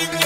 you go.